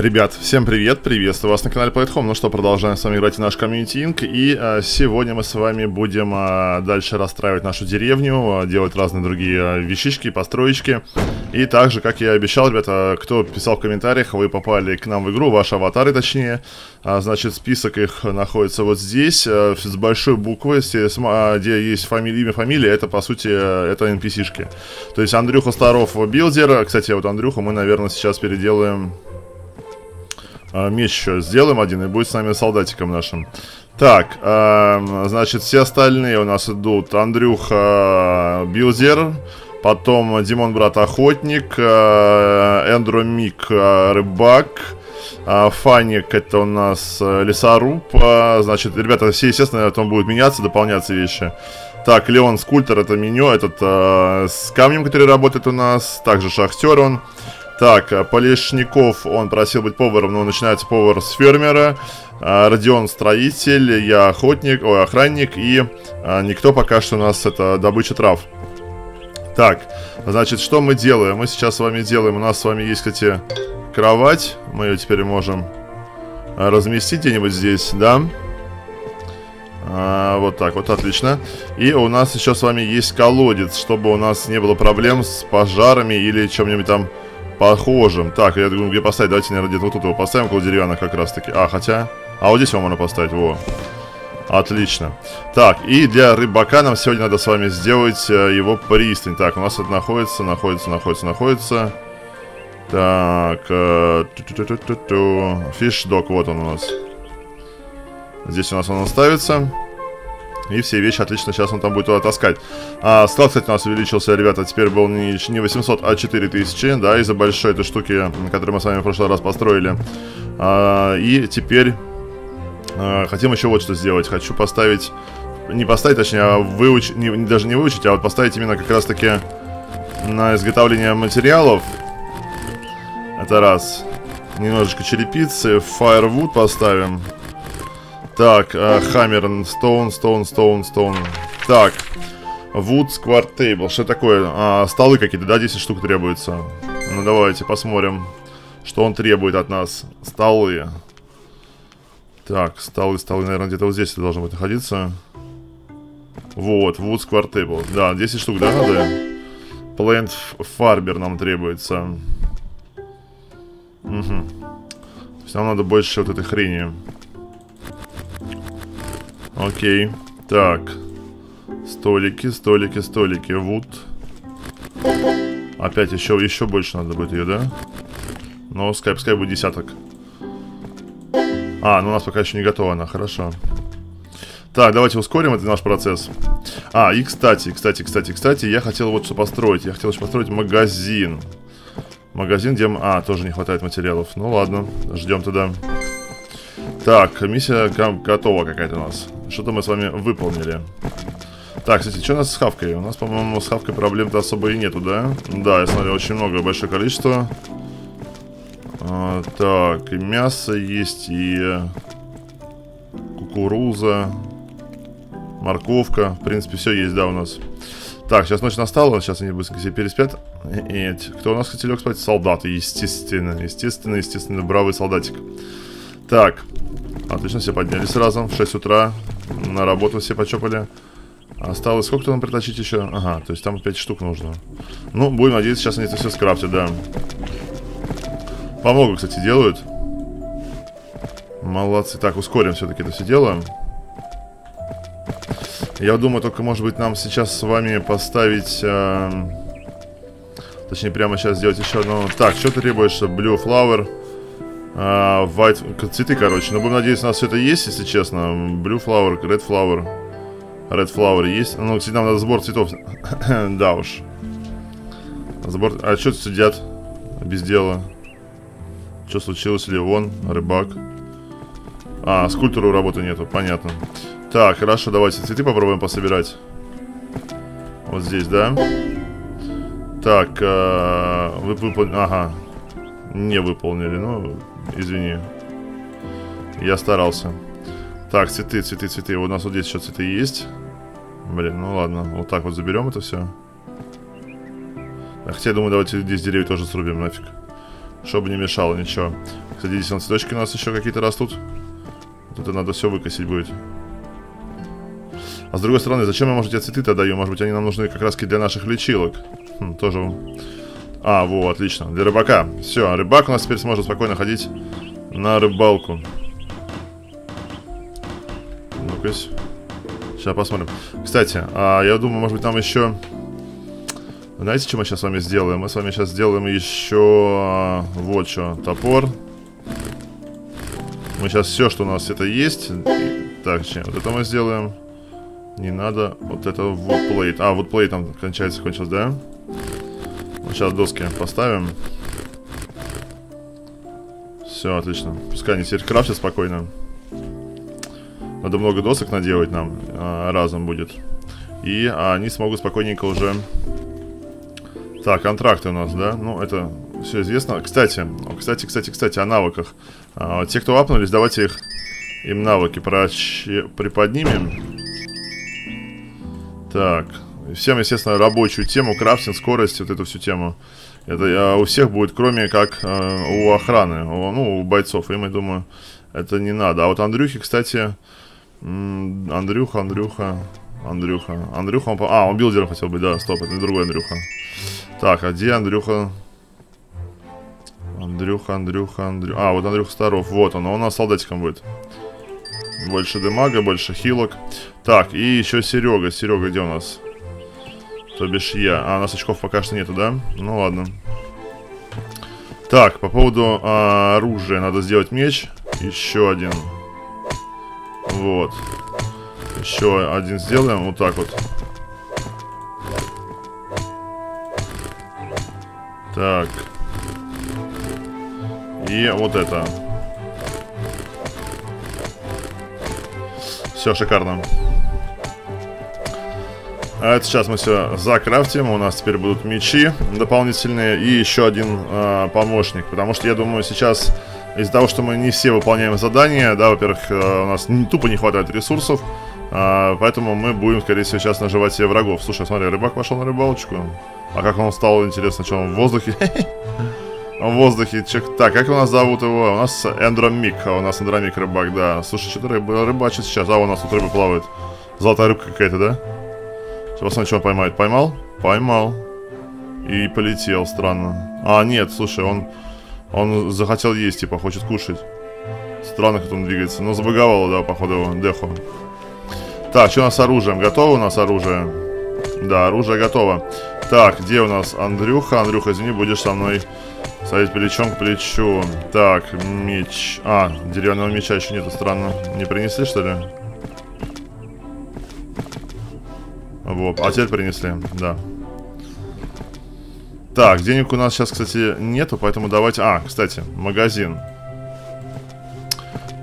Ребят, всем привет, приветствую вас на канале Play Home. Ну что, продолжаем с вами играть в наш комьюнити Инк. И а, сегодня мы с вами будем а, дальше расстраивать нашу деревню, а, делать разные другие вещички, построечки. И также, как я и обещал, ребята, кто писал в комментариях, вы попали к нам в игру, ваши аватары точнее. А, значит, список их находится вот здесь, с большой буквы, где есть фамилия, имя, фамилия, это, по сути, это NPC-шки. То есть Андрюха Старов builder, кстати, вот Андрюху мы, наверное, сейчас переделаем меч еще сделаем один и будет с нами солдатиком нашим. Так, э, значит, все остальные у нас идут. Андрюха builder, потом Димон Брат Охотник, э, Эндрю Мик э, Рыбак, э, Фаник это у нас э, Лесоруб. Э, значит, ребята, все, естественно, потом будут меняться, дополняться вещи. Так, Леон Скульптор это меню, этот э, с камнем, который работает у нас. Также Шахтер он. Так, э, Полешников, он просил быть поваром, но начинается повар с фермера. А, Родион строитель, я охотник, ой, охранник и а, никто пока что у нас это добыча трав. Так, значит, что мы делаем? Мы сейчас с вами делаем, у нас с вами есть, кстати, кровать. Мы ее теперь можем разместить где-нибудь здесь, да? А, вот так вот, отлично. И у нас еще с вами есть колодец, чтобы у нас не было проблем с пожарами или чем-нибудь там похожим. Так, я думаю, где поставить? Давайте, наверное, где-то вот тут его поставим, около деревянных как раз-таки. А, хотя... А, вот здесь его можно поставить, во. Отлично. Так, и для рыбака нам сегодня надо с вами сделать э, его пристань. Так, у нас это находится, находится, находится, находится. Так, э, фиш-док, вот он у нас. Здесь у нас он ставится. И все вещи отлично сейчас он там будет туда таскать. А, склад, кстати, у нас увеличился, ребята, теперь был не, не 800, а 4000, да, из-за большой этой штуки, которую мы с вами в прошлый раз построили. А, и теперь а, хотим еще вот что сделать. Хочу поставить, не поставить, точнее, а выучить, не, даже не выучить, а вот поставить именно как раз-таки на изготовление материалов. Это раз. Немножечко черепицы, firewood поставим. Так, Хаммер, Стоун, Стоун, Стоун, Стоун. Так, Wood Square Table. Что такое? А, столы какие-то, да, 10 штук требуется. Ну, давайте посмотрим, что он требует от нас. Столы. Так, столы, столы, наверное, где-то вот здесь должны быть находиться. Вот, Wood Square Table. Да, 10 штук, да, надо? Plant Farber нам требуется. Угу. То есть нам надо больше вот этой хрени. Окей. Так. Столики, столики, столики. Вуд. Опять еще, еще больше надо будет ее, да? Но скайп, пускай будет десяток. А, ну у нас пока еще не готова она, хорошо. Так, давайте ускорим этот наш процесс. А, и кстати, кстати, кстати, кстати, я хотел вот что построить. Я хотел еще построить магазин. Магазин, где... А, тоже не хватает материалов. Ну ладно, ждем тогда. Так, миссия готова какая-то у нас. Что-то мы с вами выполнили. Так, кстати, что у нас с хавкой? У нас, по-моему, с хавкой проблем-то особо и нету, да? Да, я смотрю, очень много, большое количество. А, так, и мясо есть, и кукуруза, морковка. В принципе, все есть, да, у нас. Так, сейчас ночь настала, сейчас они быстренько себе переспят. И, кто у нас, лег спать? Солдаты, естественно. Естественно, естественно, бравый солдатик. Так, отлично, все поднялись сразу в 6 утра. На работу все почопали. Осталось сколько нам притащить еще? Ага, то есть там 5 штук нужно. Ну, будем надеяться, сейчас они это все скрафтят, да. Помогу, кстати, делают. Молодцы. Так, ускорим все-таки это все дело. Я думаю, только, может быть, нам сейчас с вами поставить... Э, точнее, прямо сейчас сделать еще одно... Так, что ты требуешь? Blue Flower. Uh, white... Цветы, короче. Но будем надеяться, у нас все это есть, если честно. Blue Flower, Red Flower. Red Flower есть. Ну, кстати, нам надо сбор цветов. да уж. Сбор... А что сидят? Без дела. Что случилось? Левон, рыбак. А, скульптуру работы нету, понятно. Так, хорошо, давайте цветы попробуем пособирать. Вот здесь, да? Так, э, вы выполнили... Ага. Не выполнили, ну, извини. Я старался. Так, цветы, цветы, цветы. У нас вот здесь еще цветы есть. Блин, ну ладно. Вот так вот заберем это все. Хотя, я думаю, давайте здесь деревья тоже срубим нафиг. Чтобы не мешало ничего. Кстати, здесь на цветочки у нас еще какие-то растут. Вот это надо все выкосить будет. А с другой стороны, зачем я, может, я цветы-то даю? Может быть, они нам нужны как раз для наших лечилок. Хм, тоже... А, во, отлично. Для рыбака. Все, рыбак у нас теперь сможет спокойно ходить на рыбалку. Ну-ка. Сейчас посмотрим. Кстати, а, я думаю, может быть, там еще... Знаете, что мы сейчас с вами сделаем? Мы с вами сейчас сделаем еще... А, вот что. Топор. Мы сейчас все, что у нас это есть... Так, чем? Вот это мы сделаем. Не надо. Вот это вот плейт. А, вот плейт там кончается, кончилось, да? Ну, сейчас доски поставим. Все, отлично. Пускай они теперь крафтят спокойно. Надо много досок наделать нам. А, разом будет. И они смогут спокойненько уже... Так, контракты у нас, да? Ну, это все известно. Кстати, кстати, кстати, кстати, о навыках. А, те, кто апнулись, давайте их им навыки проч... приподнимем. Так, всем, естественно, рабочую тему, крафтинг, скорость, вот эту всю тему. Это у всех будет, кроме как э, у охраны, у, ну, у бойцов. Им, я думаю, это не надо. А вот Андрюхи, кстати, Андрюха, Андрюха, Андрюха. Андрюха, он... А, он билдером хотел быть, да, стоп, это другой Андрюха. Так, а где Андрюха? Андрюха, Андрюха, Андрюха. А, вот Андрюха Старов, вот он, он у нас солдатиком будет. Больше демага, больше хилок. Так, и еще Серега. Серега где у нас? То бишь я. А, у нас очков пока что нету, да? Ну ладно. Так, по поводу а, оружия. Надо сделать меч. Еще один. Вот. Еще один сделаем. Вот так вот. Так. И вот это. Все, шикарно. А это сейчас мы все закрафтим. У нас теперь будут мечи дополнительные и еще один э, помощник. Потому что я думаю, сейчас из-за того, что мы не все выполняем задания, да, во-первых, э, у нас не, тупо не хватает ресурсов. Э, поэтому мы будем, скорее всего, сейчас наживать себе врагов. Слушай, смотри, рыбак пошел на рыбалочку. А как он стал, интересно, что он в воздухе? В воздухе. Чек... Так, как у нас зовут его? У нас Эндромик. А у нас Эндромик рыбак, да. Слушай, что-то рыба, рыбачит сейчас. А, у нас тут рыба плавает. Золотая рыбка какая-то, да? Что он поймает. Поймал? Поймал. И полетел, странно. А, нет, слушай, он... Он захотел есть, типа, хочет кушать. Странно, как он двигается. Но забаговало, да, походу, его. Дехо. Так, что у нас с оружием? Готово у нас оружие? Да, оружие готово. Так, где у нас Андрюха? Андрюха, извини, будешь со мной Ставить плечом к плечу. Так, меч. А, деревянного меча еще нету, странно. Не принесли, что ли? Вот, а теперь принесли, да. Так, денег у нас сейчас, кстати, нету, поэтому давайте... А, кстати, магазин.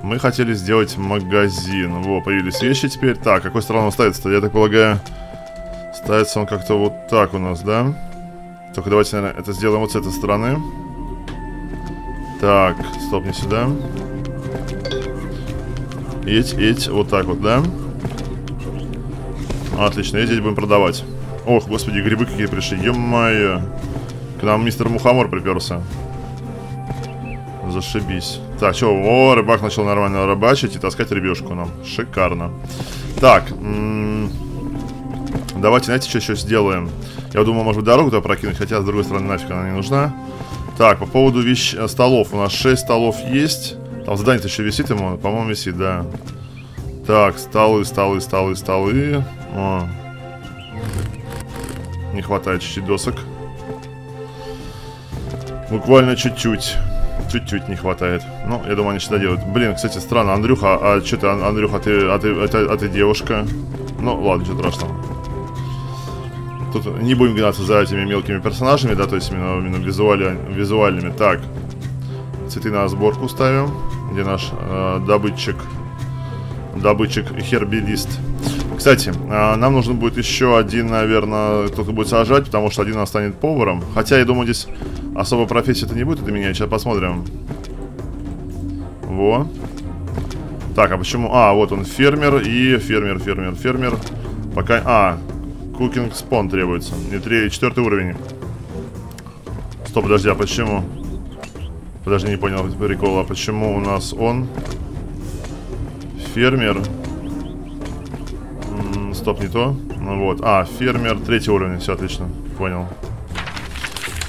Мы хотели сделать магазин. Во, появились вещи теперь. Так, какой стороной он ставится-то? Я так полагаю, ставится он как-то вот так у нас, да? Только давайте, наверное, это сделаем вот с этой стороны. Так, стоп, не сюда. Эть, эть, вот так вот, да? Отлично, и здесь будем продавать. Ох, господи, грибы какие пришли, ё-моё. К нам мистер Мухомор приперся. Зашибись. Так, что, о, рыбак начал нормально рыбачить и таскать рыбешку нам. Шикарно. Так, давайте, знаете, что еще сделаем? Я думал, может быть, дорогу туда прокинуть, хотя, с другой стороны, нафиг она не нужна. Так, по поводу вещ... Э, столов. У нас 6 столов есть. Там задание еще висит ему? По-моему, висит, да. Так, столы, столы, столы, столы. О. Не хватает чуть-чуть досок. Буквально чуть-чуть. Чуть-чуть не хватает. Ну, я думаю, они что-то делают. Блин, кстати, странно. Андрюха, а что ты, Андрюха, ты, а ты, а ты, а ты девушка? Ну, ладно, что страшного. Тут не будем гнаться за этими мелкими персонажами, да, то есть именно, именно визуали, визуальными. Так, цветы на сборку ставим, где наш э, добытчик, добытчик хербилист. Кстати, э, нам нужно будет еще один, наверное, кто-то будет сажать, потому что один станет поваром. Хотя, я думаю, здесь особо профессия-то не будет это менять. Сейчас посмотрим. Во. Так, а почему? А, вот он, фермер и фермер, фермер, фермер. Пока... А, Кукинг спон требуется. Не три, четвертый уровень. Стоп, подожди, а почему? Подожди, не понял прикола. Почему у нас он фермер? Стоп, не то. Ну вот. А, фермер третий уровень. Все отлично. Понял.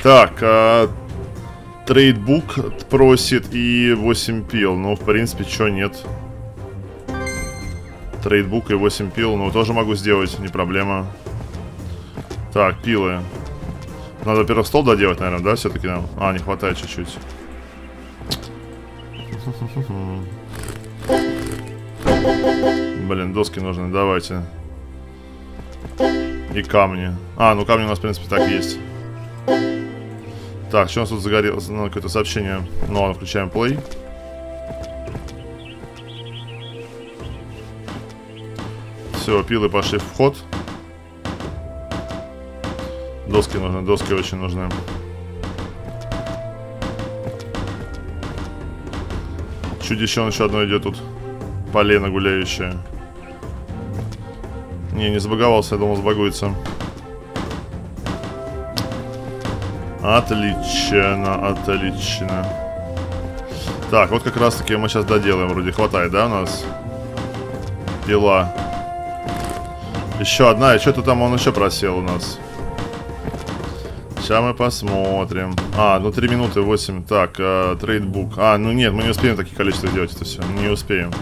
Так, а, трейдбук просит и 8 пил. Ну, в принципе, что нет. Трейдбук и 8 пил. Ну, тоже могу сделать, не проблема. Так, пилы. Надо, во-первых, стол доделать, наверное, да, все-таки нам? А, не хватает чуть-чуть. Блин, доски нужны, давайте. И камни. А, ну камни у нас, в принципе, так есть. Так, что у нас тут загорелось? Ну, какое-то сообщение. Ну ладно, включаем play. Все, пилы пошли в ход. Доски нужны, доски очень нужны. Чудище он еще одно идет тут. Полено гуляющее. Не, не забаговался, я думал забагуется. Отлично, отлично. Так, вот как раз таки мы сейчас доделаем. Вроде хватает, да, у нас? Пила. Еще одна. И что-то там он еще просел у нас. Сейчас мы посмотрим. А, ну 3 минуты 8. Так, э, trade book. А, ну нет, мы не успеем такие количества делать это все. Не успеем.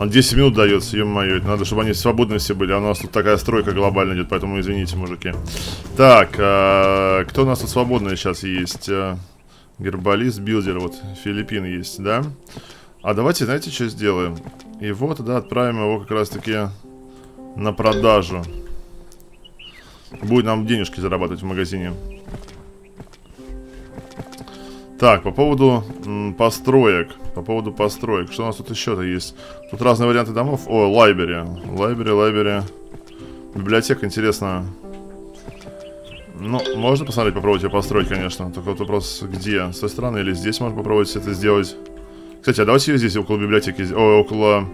Он 10 минут дается, ё-моё. Надо, чтобы они свободны все были. А у нас тут такая стройка глобальная идет, поэтому извините, мужики. Так, э, кто у нас тут свободный сейчас есть? Э, herbalist, builder, вот, Филиппин есть, да? А давайте, знаете, что сделаем? И вот, да, отправим его как раз-таки на продажу. Будет нам денежки зарабатывать в магазине. Так, по поводу м, построек. По поводу построек. Что у нас тут еще-то есть? Тут разные варианты домов. О, лайбери. Лайбери, лайбери. Библиотека, интересно. Ну, можно посмотреть, попробовать ее построить, конечно. Только вот вопрос, где? С той стороны или здесь можно попробовать это сделать? Кстати, а давайте ее здесь, около библиотеки, о, около,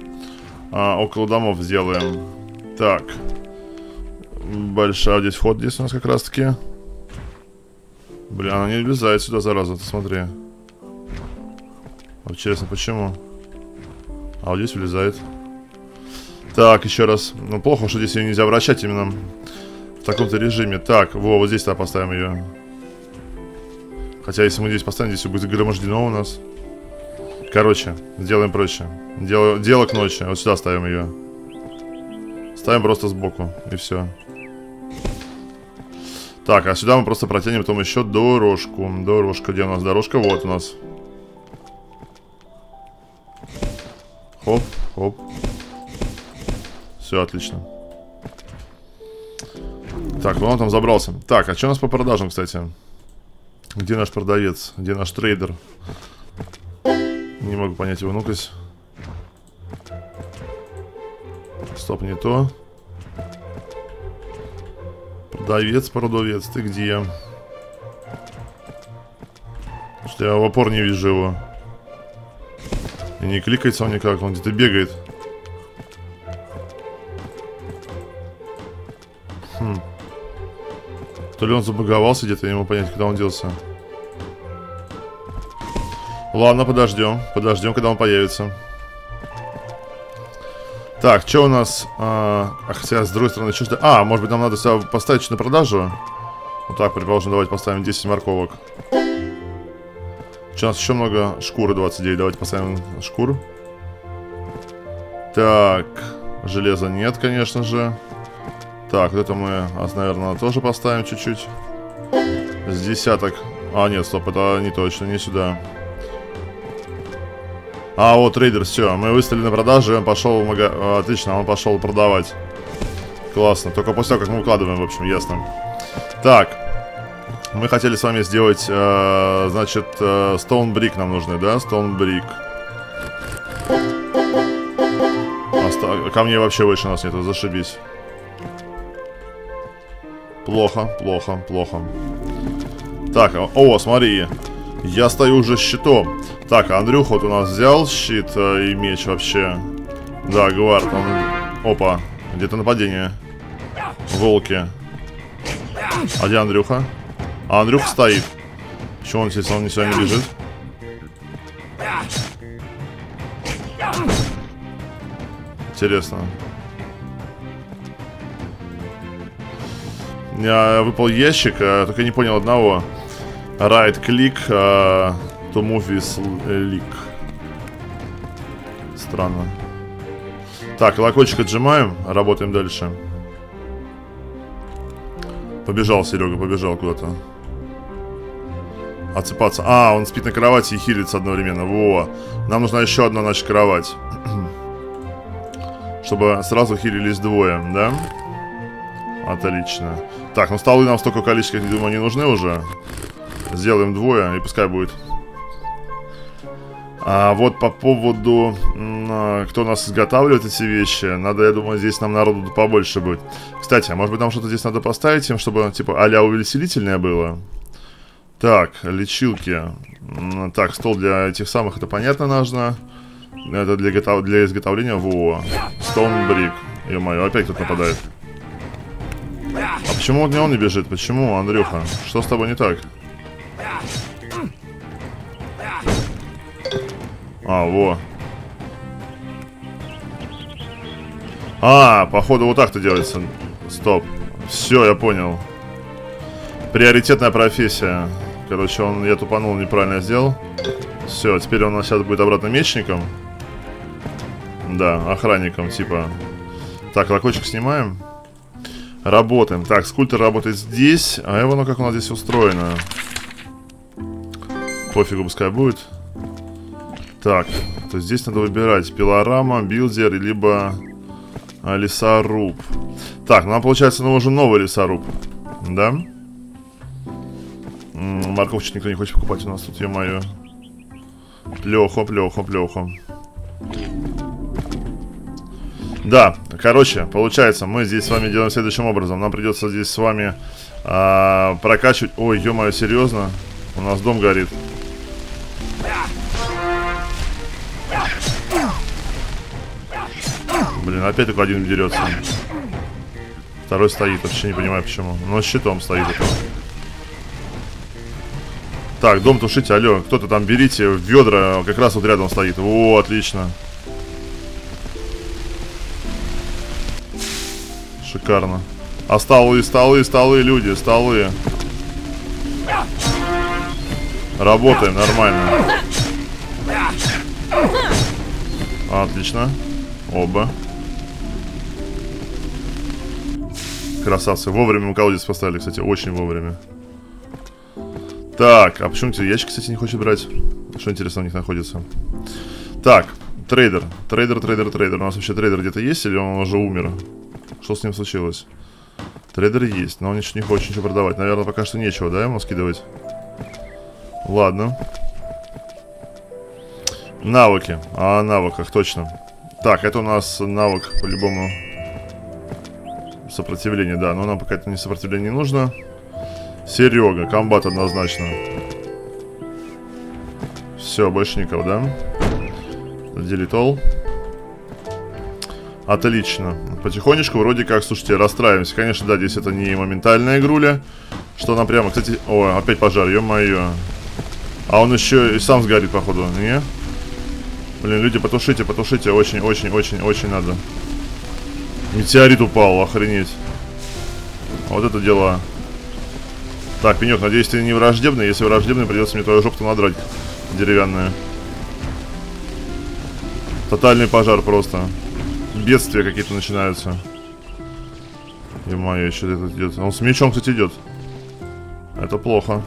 а, около домов сделаем. Так. Большая здесь вход здесь у нас как раз Бля, она не влезает сюда, зараза, ты смотри. Вот интересно, почему? А вот здесь влезает. Так, еще раз. Ну, плохо, что здесь ее нельзя вращать именно в таком-то режиме. Так, во, вот здесь-то поставим ее. Хотя, если мы здесь поставим, здесь все будет загромождено у нас. Короче, сделаем проще. Дело, дело к ночи. Вот сюда ставим ее. Ставим просто сбоку, и все. Так, а сюда мы просто протянем потом еще дорожку. Дорожка, где у нас дорожка? Вот у нас. Хоп, хоп. Все, отлично. Так, ну он там забрался. Так, а что у нас по продажам, кстати? Где наш продавец? Где наш трейдер? Не могу понять его. Ну-ка. Стоп, не то. Продавец, продавец, ты где? Что я в опор не вижу его. И не кликается он никак, он где-то бегает. Хм. То ли он забаговался где-то, я не могу понять, куда он делся. Ладно, подождем. Подождем, когда он появится. Так, что у нас? А, а, хотя, с другой стороны, что-то... А, может быть, нам надо себя поставить на продажу? Вот так, предположим, давайте поставим 10 морковок. Что у нас еще много? Шкуры 29. Давайте поставим шкуру. Так, железа нет, конечно же. Так, это мы, наверное, тоже поставим чуть-чуть. С десяток. А, нет, стоп, это не точно, не сюда. А, вот трейдер, все, мы выставили на продажу, и он пошел мага... Отлично, он пошел продавать. Классно, только после того, как мы укладываем, в общем, ясно. Так, мы хотели с вами сделать, э, значит, э, нам нужны, да? Stone Brick. Оста... Камней вообще больше у нас нету, зашибись. Плохо, плохо, плохо. Так, о, смотри, я стою уже щитом. Так, Андрюха вот у нас взял щит э, и меч вообще. Да, Гвард, он... Опа, где-то нападение. Волки. А где Андрюха? А Андрюха стоит. Почему он здесь, он не не бежит? Интересно. Я выпал ящик, а, только не понял одного. Right click uh, to move with leak. Странно. Так, колокольчик отжимаем, работаем дальше. Побежал Серега, побежал куда-то. Отсыпаться. А, он спит на кровати и хилится одновременно. Во. Нам нужна еще одна, значит, кровать. Чтобы сразу хилились двое, да? Отлично. Так, ну столы нам столько количества, я думаю, не нужны уже. Сделаем двое, и пускай будет. А вот по поводу, а, кто у нас изготавливает эти вещи, надо, я думаю, здесь нам народу побольше будет. Кстати, а может быть нам что-то здесь надо поставить им, чтобы, типа, а-ля увеселительное было? Так, лечилки. Так, стол для этих самых, это понятно нужно. Это для, готов... для изготовления во Стоунбрик. Ё-моё, опять кто-то нападает. А почему он не бежит? Почему, Андрюха? Что с тобой не так? А, во. А, походу вот так-то делается. Стоп. Все, я понял. Приоритетная профессия. Короче, он, я тупанул, неправильно сделал. Все, теперь он у нас сейчас будет обратно мечником. Да, охранником, типа. Так, локочек снимаем. Работаем. Так, скульптор работает здесь. А его, ну как у нас здесь устроено? Пофигу, пускай будет. Так, то здесь надо выбирать пилорама, builder, либо а, лесоруб. Так, нам получается нужен новый лесоруб. Да? М -м, морковочек никто не хочет покупать у нас тут, ё-моё. Плёхо, плёхо, плёхо. Да, короче, получается, мы здесь с вами делаем следующим образом. Нам придется здесь с вами а, прокачивать... Ой, ё-моё, серьезно? У нас дом горит. Блин, опять только один дерется. Второй стоит, вообще не понимаю почему. Но с щитом стоит. Так, дом тушите, алло. Кто-то там берите ведра, как раз вот рядом стоит. О, отлично. Шикарно. А столы, столы, столы, люди, столы. Работаем нормально. Отлично. Оба. Красавцы. Вовремя мы колодец поставили, кстати, очень вовремя. Так, а почему тебе ящик, кстати, не хочет брать? Что интересно у них находится? Так, трейдер. Трейдер, трейдер, трейдер. У нас вообще трейдер где-то есть или он уже умер? Что с ним случилось? Трейдер есть, но он ничего не хочет ничего продавать. Наверное, пока что нечего, да, ему скидывать? Ладно. Навыки. А, навыках, точно. Так, это у нас навык, по-любому. Сопротивление, да. Но нам пока это не сопротивление не нужно. Серега, combat однозначно. Все, больше никого, да? Делитол. Отлично. Потихонечку вроде как, слушайте, расстраиваемся. Конечно, да, здесь это не моментальная игруля. Что нам прямо, кстати... Ой, опять пожар, ё-моё. А он еще и сам сгорит, походу, не? Блин, люди, потушите, потушите. Очень-очень-очень-очень надо. Метеорит упал, охренеть. Вот это дела. Так, Пенек, надеюсь, ты не враждебный. Если враждебный, придется мне твою жопу надрать. Деревянная. Тотальный пожар просто бедствия какие-то начинаются. Ё-моё, что это идет? Он с мечом, кстати, идет. Это плохо.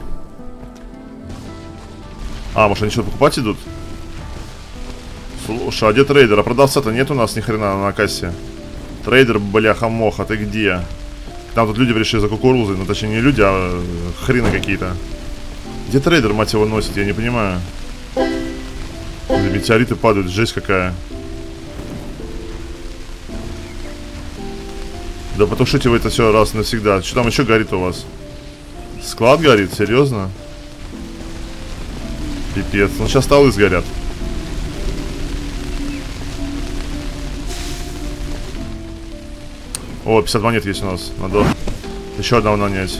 А, может они что-то покупать идут? Слушай, а где трейдер? А продавца-то нет у нас ни хрена на кассе. Трейдер, бляха-моха, ты где? Там тут люди пришли за кукурузой. Ну, точнее, не люди, а хрена какие-то. Где трейдер, мать его, носит? Я не понимаю. Метеориты падают, жесть какая. Да потушите вы это все раз навсегда. Что там еще горит у вас? Склад горит? Серьезно? Пипец. Ну сейчас столы сгорят. О, 50 монет есть у нас. Надо еще одного нанять.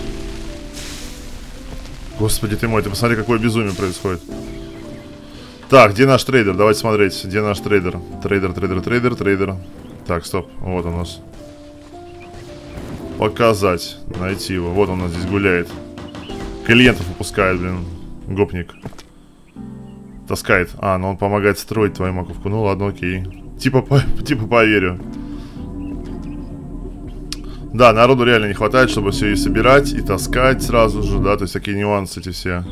Господи ты мой, ты посмотри, какое безумие происходит. Так, где наш трейдер? Давайте смотреть. Где наш трейдер? Трейдер, трейдер, трейдер, трейдер. Так, стоп. Вот он у нас. Показать. Найти его. Вот он у нас здесь гуляет. Клиентов выпускает, блин. Гопник. Таскает. А, ну он помогает строить твою маковку. Ну ладно, окей. Типа, по, типа поверю. Да, народу реально не хватает, чтобы все и собирать, и таскать сразу же, да, то есть такие нюансы эти все.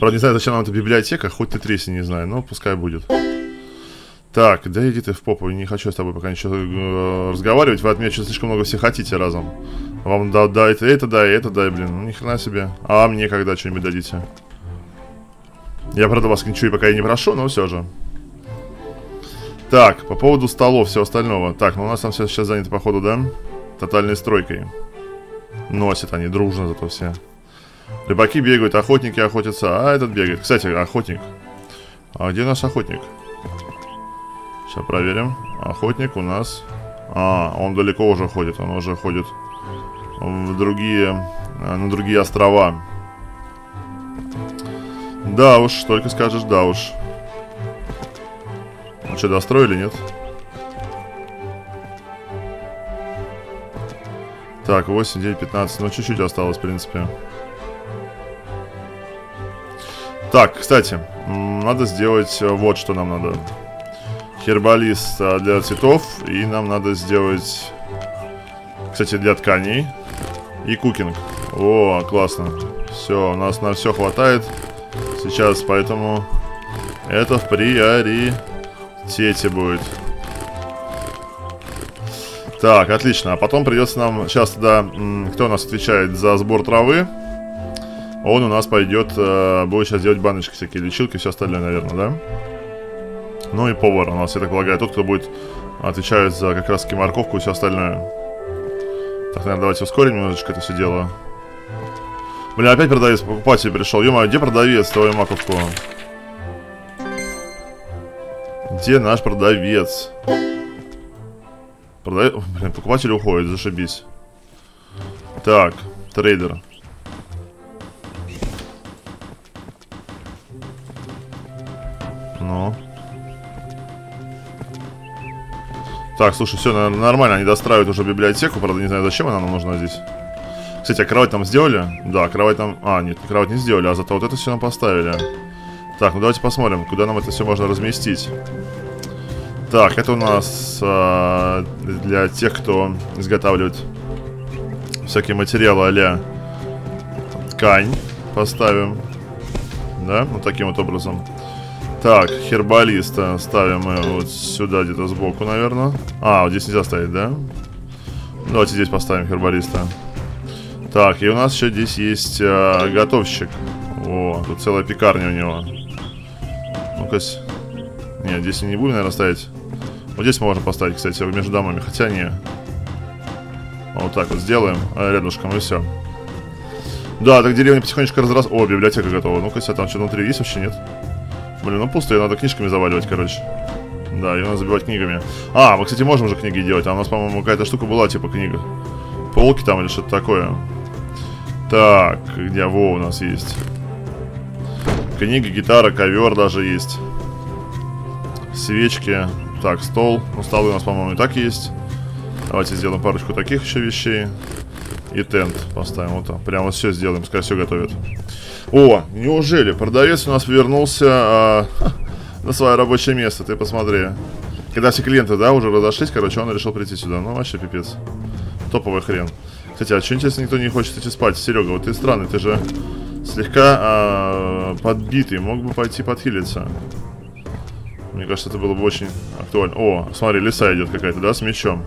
Правда, не знаю, зачем нам эта библиотека, хоть ты тресни, не знаю, но пускай будет. Так, да иди ты в попу, не хочу с тобой пока ничего э, разговаривать, вы от меня что слишком много все хотите разом. Вам да, да, это, это дай, это дай, блин, ну ни хрена себе. А мне когда что-нибудь дадите? Я, правда, вас ничего и пока и не прошу, но все же. Так, по поводу столов, всего остального. Так, ну у нас там все сейчас занято, походу, да? Тотальной стройкой. Носят они дружно зато все. Рыбаки бегают, охотники охотятся, а этот бегает. Кстати, охотник. А где наш охотник? Сейчас проверим. Охотник у нас... А, он далеко уже ходит, он уже ходит в другие, на другие острова. Да уж, только скажешь, да уж. Ну что, достроили, нет? Так, 8, 9, 15. Ну, чуть-чуть осталось, в принципе. Так, кстати, надо сделать э, вот что нам надо. Хербалист а, для цветов. И нам надо сделать, кстати, для тканей. И кукинг. О, классно. Все, у нас на все хватает. Сейчас, поэтому это в приоритете будет. Так, отлично. А потом придется нам... Сейчас тогда... Кто у нас отвечает за сбор травы? Он у нас пойдет... Э, будет сейчас делать баночки всякие, лечилки, все остальное, наверное, да? Ну и повар у нас, я так полагаю, тот, кто будет отвечать за как раз таки морковку и все остальное. Так, наверное, давайте ускорим немножечко это все дело. Блин, опять продавец, покупатель пришел. ё где продавец твою маковку? Где наш продавец? Продавец... Блин, покупатель уходит, зашибись. Так, трейдер. Ну. Так, слушай, все нормально, они достраивают уже библиотеку, правда, не знаю, зачем она нам нужна здесь. Кстати, а кровать там сделали? Да, кровать там... А, нет, кровать не сделали, а зато вот это все нам поставили. Так, ну давайте посмотрим, куда нам это все можно разместить. Так, это у нас а, для тех, кто изготавливает всякие материалы а ткань. Поставим. Да, вот таким вот образом. Так, хербалиста ставим мы вот сюда где-то сбоку, наверное. А, вот здесь нельзя ставить, да? Давайте здесь поставим хербалиста. Так, и у нас еще здесь есть а, готовщик. О, тут целая пекарня у него. Ну-ка. Нет, здесь не будем, наверное, ставить. Вот здесь можно поставить, кстати, между домами. Хотя не. Вот так вот сделаем а, рядышком и все. Да, так деревня потихонечку разрос... О, библиотека готова. Ну-ка, а там что внутри есть вообще, нет? Блин, ну пусто, ее надо книжками заваливать, короче. Да, ее надо забивать книгами. А, мы, кстати, можем уже книги делать. А у нас, по-моему, какая-то штука была, типа книга. Полки там или что-то такое. Так, где во у нас есть? Книга, гитара, ковер даже есть. Свечки. Так, стол. Ну, столы у нас, по-моему, и так есть. Давайте сделаем парочку таких еще вещей. И тент поставим. Вот там. Прямо все сделаем, пускай все готовят. О, неужели? Продавец у нас вернулся а, на свое рабочее место. Ты посмотри. Когда все клиенты, да, уже разошлись, короче, он решил прийти сюда. Ну, вообще пипец. Топовый хрен. Кстати, а что интересно, никто не хочет идти спать? Серега, вот ты странный, ты же слегка а, подбитый, мог бы пойти подхилиться. Мне кажется, это было бы очень актуально. О, смотри, лиса идет какая-то, да, с мечом.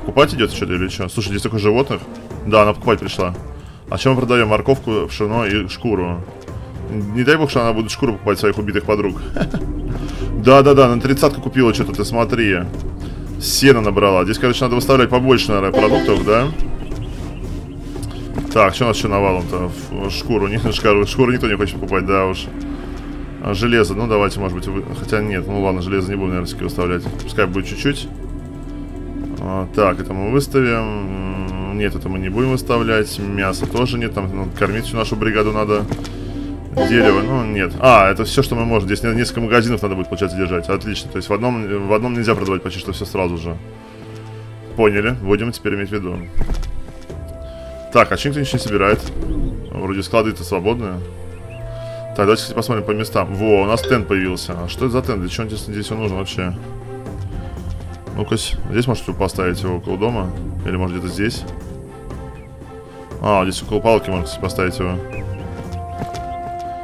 Покупать идет что-то или что? Слушай, здесь только животных. Да, она покупать пришла. А чем мы продаем? Морковку, пшено и шкуру. Не дай бог, что она будет шкуру покупать своих убитых подруг. Да-да-да, на тридцатку купила что-то, ты смотри. Сено набрала. Здесь, короче, надо выставлять побольше, наверное, продуктов, да? Так, что у нас еще навалом-то? Шкуру, не, шкуру, шкуру никто не хочет покупать, да уж. А, железо, ну давайте, может быть, вы... хотя нет, ну ладно, железо не буду, наверное, выставлять. Пускай будет чуть-чуть. А, так, это мы выставим. Нет, это мы не будем выставлять. Мясо тоже нет, там ну, кормить всю нашу бригаду надо. Дерево, ну нет. А, это все, что мы можем. Здесь несколько магазинов надо будет, получается, держать. Отлично. То есть в одном, в одном нельзя продавать почти что все сразу же. Поняли. Будем теперь иметь в виду. Так, а чем никто ничего не собирает? Вроде склады-то свободные. Так, давайте, кстати, посмотрим по местам. Во, у нас тент появился. А что это за тент? Для чего здесь, здесь он нужен вообще? Ну-ка, здесь может поставить его около дома? Или может где-то здесь? А, здесь около палки можно, кстати, поставить его.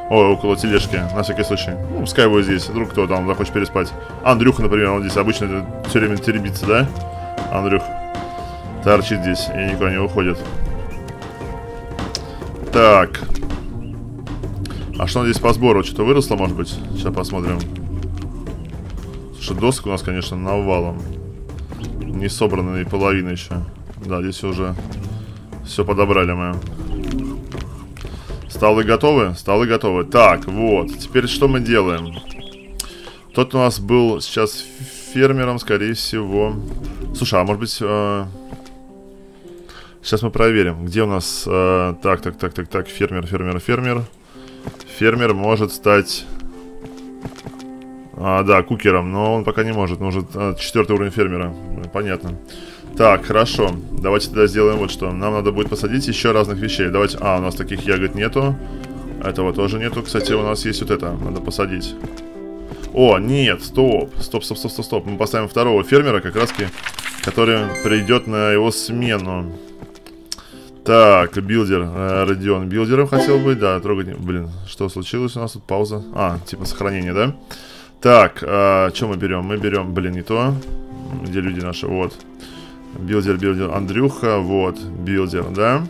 Ой, около тележки, на всякий случай. Ну, пускай его здесь, вдруг кто там захочет переспать. Андрюха, например, он здесь обычно все время теребится, да? Андрюх торчит здесь и никуда не уходит. Так. А что здесь по сбору? Что-то выросло, может быть? Сейчас посмотрим. Слушай, досок у нас, конечно, навалом. Не собраны и половина еще. Да, здесь уже все подобрали мы. Столы готовы? Столы готовы. Так, вот. Теперь что мы делаем? Тот у нас был сейчас фермером, скорее всего. Слушай, а может быть... Э... Сейчас мы проверим, где у нас... Э... Так, так, так, так, так, фермер, фермер, фермер. Фермер может стать... А, да, кукером, но он пока не может. Нужен а, четвертый уровень фермера. Понятно. Так, хорошо. Давайте тогда сделаем вот что. Нам надо будет посадить еще разных вещей. Давайте... А, у нас таких ягод нету. Этого тоже нету. Кстати, у нас есть вот это. Надо посадить. О, нет, стоп. Стоп, стоп, стоп, стоп, стоп. Мы поставим второго фермера, как раз который придет на его смену. Так, builder. Э, Родион builder ом хотел быть. Да, трогать... Блин, что случилось у нас тут? Пауза. А, типа сохранение, да? Так, э, что мы берем? Мы берем, блин, не то. Где люди наши? Вот. Builder, builder, Андрюха, вот, builder, да?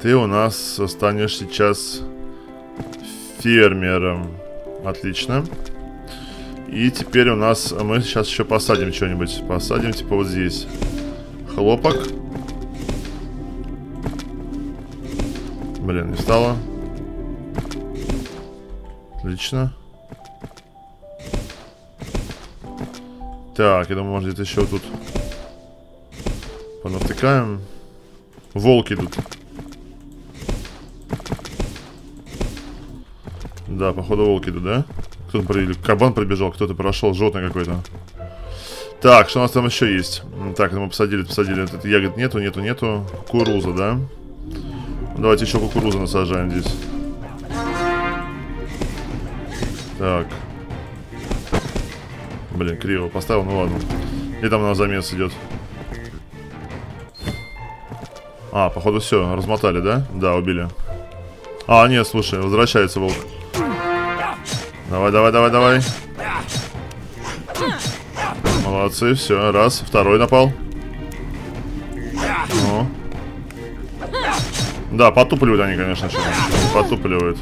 Ты у нас станешь сейчас фермером. Отлично. И теперь у нас, мы сейчас еще посадим что-нибудь. Посадим типа вот здесь. Хлопок. Блин, не стало. Отлично. Так, я думаю, может где-то еще тут понатыкаем. Волки идут. Да, походу волки идут, да? Кто-то при... Кабан прибежал, кто-то прошел, животное какое-то. Так, что у нас там еще есть? Так, мы посадили, посадили. Тут ягод нету, нету, нету. Кукуруза, да? Давайте еще кукурузу насажаем здесь. Так. Блин, криво поставил, ну ладно. И там на замес идет. А, походу все, размотали, да? Да, убили. А, нет, слушай, возвращается волк. Давай, давай, давай, давай. Молодцы, все, раз, второй напал. Да, потупливают они, конечно же. Потупливают.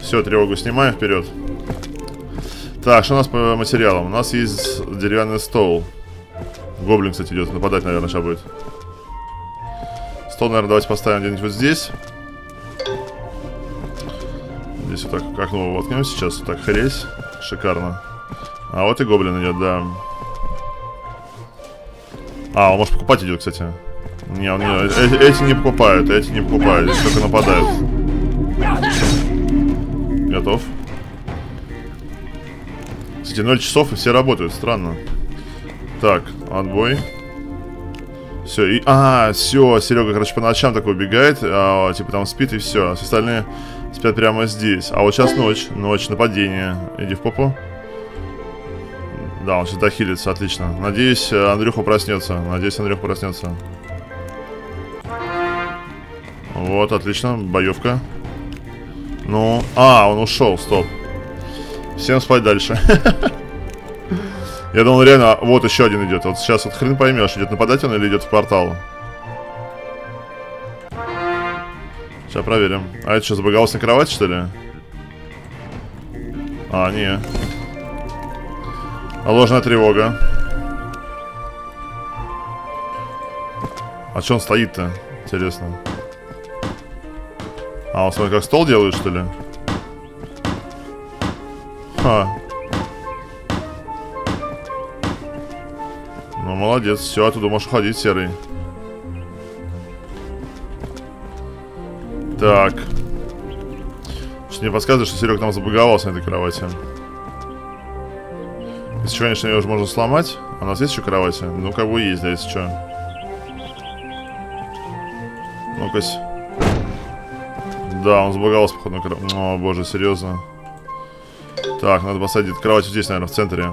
Все, тревогу снимаем вперед. Так, что у нас по материалам? У нас есть деревянный стол. Гоблин, кстати, идет. Нападать, наверное, сейчас будет. Стол, наверное, давайте поставим где-нибудь вот здесь. Здесь вот так к окну воткнем сейчас. Вот так хресь. Шикарно. А вот и гоблин идет, да. А, он может покупать идет, кстати. Не, не, э эти не покупают, эти не покупают, здесь только нападают. Готов. Кстати, 0 часов и все работают, странно. Так, отбой. Все, и... А, все, Серега, короче, по ночам такой убегает, а, типа там спит и все. А все остальные спят прямо здесь. А вот сейчас ночь, ночь, нападение. Иди в попу. Да, он сейчас дохилится, отлично. Надеюсь, Андрюха проснется. Надеюсь, Андрюха проснется. Вот, отлично, боевка. Ну, а, он ушел, стоп. Всем спать дальше. Я думал, реально, вот еще один идет. Вот сейчас вот хрен поймешь, идет нападать он или идет в портал. Сейчас проверим. А это что, забагался на кровать, что ли? А, не. Ложная тревога. А что он стоит-то? Интересно. А, он смотри, как стол делает, что ли? Ха. Ну, молодец. Все, оттуда можешь уходить, серый. Так. Мне подсказывает, что Серег там забаговался на этой кровати. Если что, конечно, ее уже можно сломать. А у нас есть еще кровати? Ну, как бы есть, да, если что. Ну-ка. Да, он забаговался, походу, на кровать. О, боже, серьезно. Так, надо посадить кровать здесь, наверное, в центре.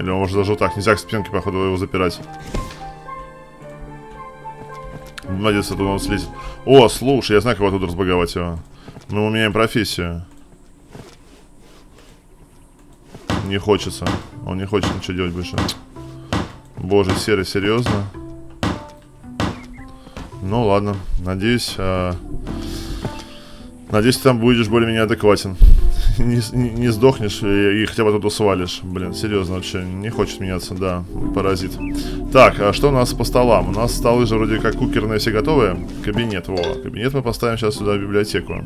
Или может даже вот так. Нельзя к спинке, походу, его запирать. Молодец, оттуда он слезет. О, слушай, я знаю, кого тут разбаговать его. Мы меняем профессию. Не хочется. Он не хочет ничего делать больше. Боже, серый, серьезно? Ну ладно, надеюсь, а... надеюсь, ты там будешь более-менее адекватен. не, не, не сдохнешь и, и хотя бы тут свалишь. Блин, серьезно, вообще не хочет меняться, да, паразит. Так, а что у нас по столам? У нас столы же вроде как кукерные все готовы. Кабинет, во, кабинет мы поставим сейчас сюда в библиотеку.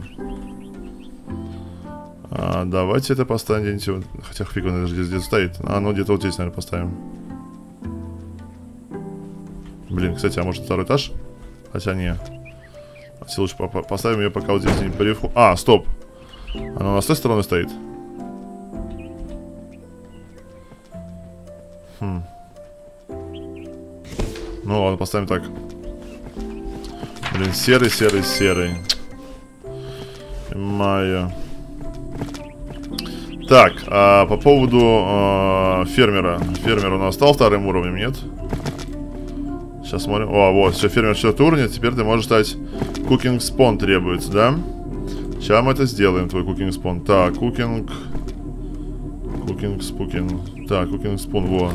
А, давайте это поставим где-нибудь, хотя фиг он где-то стоит. А, ну где-то вот здесь, наверное, поставим. Блин, кстати, а может второй этаж? Хотя не. Давайте лучше по поставим ее пока вот здесь не при А, стоп. Она с той стороны стоит. Хм. Ну ладно, поставим так. Блин, серый, серый, серый. Майя. Так, а по поводу а, фермера. Фермер у нас стал вторым уровнем, нет? Сейчас смотрим. О, вот, все, фермер четвертый уровень. Теперь ты можешь стать... Cooking spoon требуется, да? Сейчас мы это сделаем, твой cooking spoon. Так, cooking... Cooking spooking. Так, cooking spoon, во.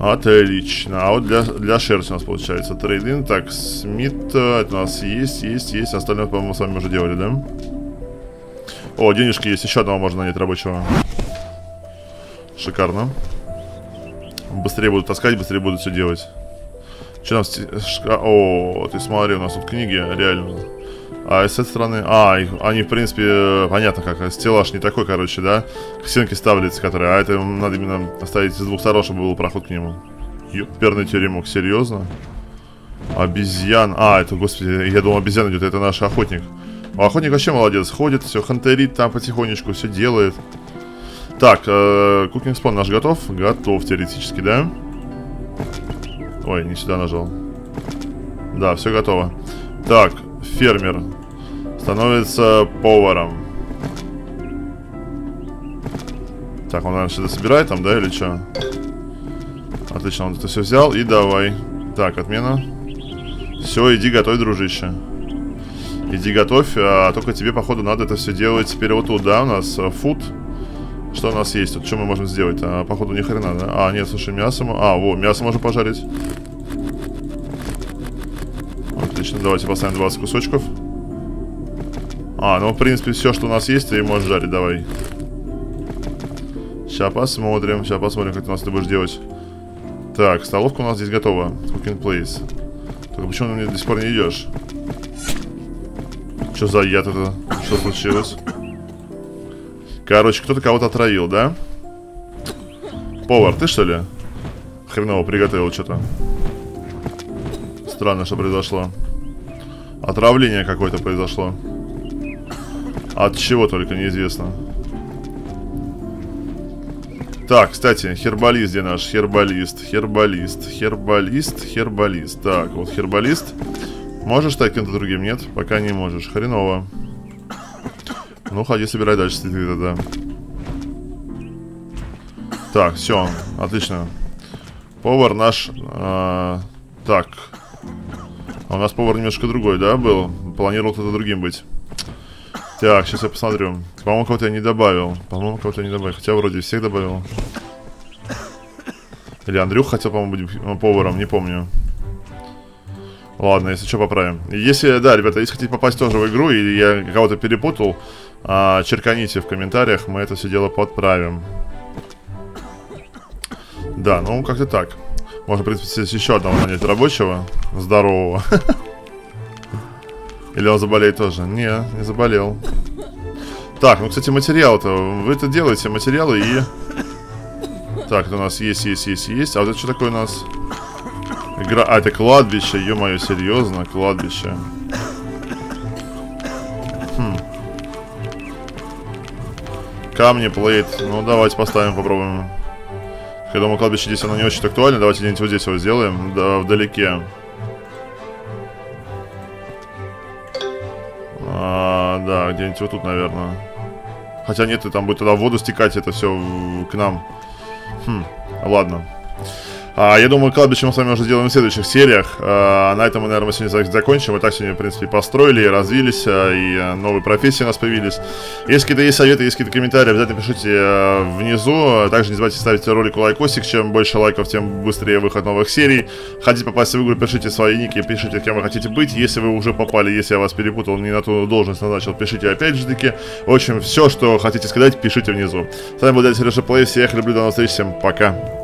Отлично. А вот для, для шерсти у нас получается трейдинг. Так, smith, это у нас есть, есть, есть. Остальное, по-моему, с вами уже делали, да? О, денежки есть. Еще одного можно нанять рабочего. Шикарно. Быстрее будут таскать, быстрее будут все делать. Что там? О, ты смотри, у нас тут книги, реально. А с этой стороны... А, их, они, в принципе, понятно как. Стеллаж не такой, короче, да? К стенке ставляется, который... А это надо именно оставить с двух сторон, чтобы был проход к нему. Ёперный теремок, серьезно? Обезьян. А, это, господи, я думал, обезьян идет. Это наш охотник. А охотник вообще молодец. Ходит, все хантерит там потихонечку, все делает. Так, э, кукинг спон наш готов? Готов, теоретически, да? Ой, не сюда нажал. Да, все готово. Так, фермер становится поваром. Так, он, наверное, что-то собирает там, да, или что? Отлично, он это все взял и давай. Так, отмена. Все, иди готовь, дружище. Иди готовь, а только тебе, походу, надо это все делать теперь вот тут, да, у нас фуд. Что у нас есть тут? Что мы можем сделать? А, походу, ни хрена, да? А, нет, слушай, мясо... А, во, мясо можно пожарить. Отлично, давайте поставим 20 кусочков. А, ну, в принципе, все, что у нас есть, ты можешь жарить, давай. Сейчас посмотрим, сейчас посмотрим, как ты у нас ты будешь делать. Так, столовка у нас здесь готова. Cooking place. Только почему ты до сих пор не идешь? Что за яд это? Что случилось? Короче, кто-то кого-то отравил, да? Повар, ты что ли? Хреново приготовил что-то. Странно, что произошло. Отравление какое-то произошло. От чего только неизвестно. Так, кстати, хербалист где наш? Хербалист, хербалист, хербалист, хербалист. Так, вот хербалист. Можешь стать кем-то другим? Нет? Пока не можешь. Хреново. Ну, ходи, собирай дальше цветы тогда. Так, все, отлично. Повар наш... Э, так. А у нас повар немножко другой, да, был? Планировал кто-то другим быть. Так, сейчас я посмотрю. По-моему, кого-то я не добавил. По-моему, кого-то я не добавил. Хотя вроде всех добавил. Или Андрюх хотел, по-моему, быть э, поваром, не помню. Ладно, если что, поправим. Если, да, ребята, если хотите попасть тоже в игру, и я кого-то перепутал, а, черканите в комментариях, мы это все дело подправим. Да, ну, как-то так. Можно, в принципе, еще одного нанять рабочего, здорового. Или он заболеет тоже? Не, не заболел. Так, ну, кстати, материал-то. Вы это делаете, материалы и... Так, это у нас есть, есть, есть, есть. А вот это что такое у нас? Игра... А, это кладбище, ё-моё, серьезно, кладбище. Камни, плейт. Ну, давайте поставим, попробуем. Я думаю, кладбище здесь оно не очень актуально. Давайте где-нибудь вот здесь его сделаем, да, вдалеке. А, да, где-нибудь вот тут, наверное. Хотя нет, и там будет тогда воду стекать это все к нам. Хм, ладно. А, я думаю, кладбище мы с вами уже сделаем в следующих сериях. А, на этом мы, наверное, сегодня закончим. Мы так сегодня, в принципе, построили и развились, а, и а, новые профессии у нас появились. Если какие-то есть советы, есть какие-то комментарии, обязательно пишите а, внизу. Также не забывайте ставить ролику лайкосик. Чем больше лайков, тем быстрее выход новых серий. Хотите попасть в игру, пишите свои ники, пишите, кем вы хотите быть. Если вы уже попали, если я вас перепутал, не на ту должность назначил, пишите опять же таки. В общем, все, что хотите сказать, пишите внизу. С вами был Дядя Сережа Плей. Всех люблю, до новых встреч, всем пока.